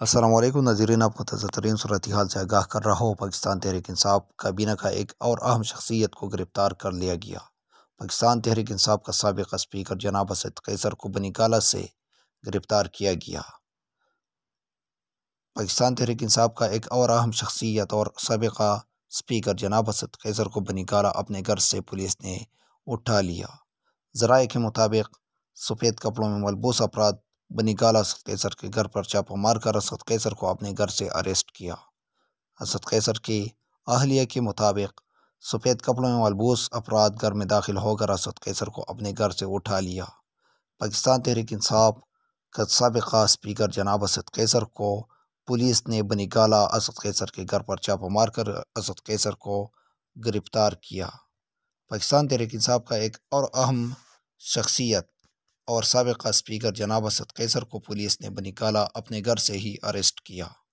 असलम नजरीन आपको ताज़ा तरीन सूरत हाल से आगाह कर रहा हूँ। पाकिस्तान तहरीक इंसाफ काबीना का एक और अहम शख्सियत को गिरफ़्तार कर लिया गया। पाकिस्तान तहरीक इंसाफ का सबक स्पीकर जनाब असद कैसर को बनीकाला से गिरफ़्तार किया गया। पाकिस्तान तहरीक इंसाफ का एक और अहम शख्सियत और सबका स्पीकर जनाब असद कैसर को बनीकाला अपने घर से पुलिस ने उठा लिया। ज़राए के मुताबिक सफ़ेद कपड़ों में मलबूस अपराध बनीकाल असद कैसर के घर पर छापा मारकर असद कैसर को अपने घर से अरेस्ट किया। असद कैसर की अहलिया के मुताबिक सफ़ेद कपड़ों में मलबूस अपराध घर में दाखिल होकर असद कैसर को अपने घर से उठा लिया। पाकिस्तान तहरीक इंसाफ का सबका स्पीकर जनाब असद कैसर को पुलिस ने बनी बनीकाला असद कैसर के घर पर छापा मारकर असद कैसर को गिरफ़्तार किया। पाकिस्तान तहरीक इंसाफ का एक और अहम शख्सियत और सबका स्पीकर जनाब असद कैसर को पुलिस ने बनिकाला अपने घर से ही अरेस्ट किया।